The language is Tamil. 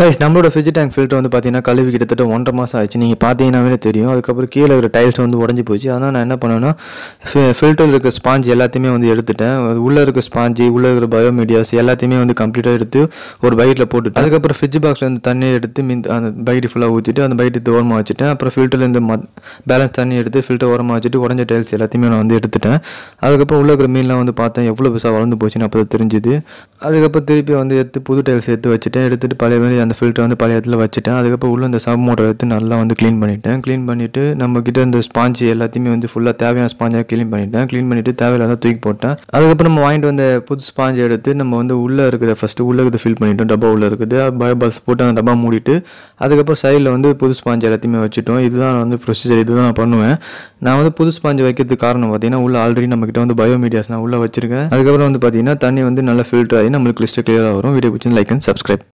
கைஸ் நம்மளோட ஃப்ரிட்ஜ் டேங்க் ஃபில்டர் வந்து பார்த்தீங்கன்னா கழுவி கிட்டத்தட்ட ஒன்றரை மாதம் ஆச்சு நீங்கள் பார்த்தீங்கன்னாவே தெரியும். அதுக்கப்புறம் கீழே இருக்கிற டைல்ஸ் வந்து உடஞ்சி போச்சு. அதனால் நான் என்ன பண்ணேன்னா ஃபில்டரில் இருக்க ஸ்பாஞ்ச் எல்லாத்தையுமே வந்து எடுத்துட்டேன். உள்ளே இருக்க ஸ்பாஞ்சு உள்ளே இருக்கிற பயோமீடியாஸ் எல்லாத்தையுமே வந்து கம்ப்ளீட்டாக எடுத்து ஒரு பைட்டில் போட்டுட்டு அதுக்கப்புறம் ஃப்ரிட்ஜ் பாக்ஸில் இருந்து தண்ணியை எடுத்து மீன் அந்த பைட்டு ஃபுல்லாக ஊற்றிட்டு அந்த பைட்டு ஓரமாக வச்சுட்டேன். அப்புறம் ஃபில்டர்லேருந்து ம பேலன்ஸ் தண்ணி எடுத்து ஃபில்டர் ஓரமாக வச்சுட்டு உடஞ்ச டைல்ஸ் எல்லாத்தையுமே நான் வந்து எடுத்துட்டேன். அதுக்கப்புறம் உள்ளே இருக்கிற மீன்லாம் வந்து பார்த்தேன் எவ்வளோ பெருசாக வளர்ந்து போச்சுன்னு அப்போ தெரிஞ்சுது. அதுக்கப்புறம் திருப்பி வந்து எடுத்து புது டைல்ஸ் எடுத்து வச்சுட்டேன். எடுத்துட்டு பழைய மாதிரி அந்த ஃபில்டர் வந்து பழைய இடத்துல வச்சுட்டேன். அதுக்கப்புறம் உள்ள இந்த சப் மோட்டர் எடுத்து நல்லா வந்து க்ளீன் பண்ணிட்டேன். க்ளீன் பண்ணிவிட்டு நம்ம கிட்ட இந்த ஸ்பாஞ்சு எல்லாத்தையுமே வந்து ஃபுல்லாக தேவையான ஸ்பாஞ்சாக க்ளீன் பண்ணிட்டேன். க்ளீன் பண்ணிவிட்டு தேவையில்லாத தூக்கி போட்டேன். அதுக்கப்புறம் நம்ம வாங்கிட்டு வந்த புது ஸ்பாஞ்சை எடுத்து நம்ம வந்து உள்ளே இருக்கிற ஃபஸ்ட்டு உள்ளே இருக்கிறது ஃபில் பண்ணிட்டோம். டப்பா உள்ளே இருக்குது. பயோ பயோபாஸ் போட்டு அந்த டப்பா மூடிட்டு அதுக்கப்புறம் சைடில் வந்து புது ஸ்பாஞ்ச் எல்லாத்தையுமே வச்சுட்டோம். இதுதான் நான் வந்து ப்ரொசீஜர் இதுதான் நான் பண்ணுவேன். நான் வந்து புது ஸ்பாஞ்சு வைக்கிறதுக்கு காரணம் பார்த்தீங்கன்னா உள்ள ஆல்ரெடி நம்மக்கிட்ட வந்து பயோமீடியாஸ் நான் உள்ளே வச்சிருக்கேன். அதுக்கப்புறம் வந்து பார்த்தீங்கன்னா தண்ணி வந்து நல்லா ஃபில்டர் ஆகி நம்மளுக்கு லிஸ்ட்டு கிளியராக வரும். வீடியோ பிடிச்சி லைக் அண்ட் சப்ஸ்கிரைப்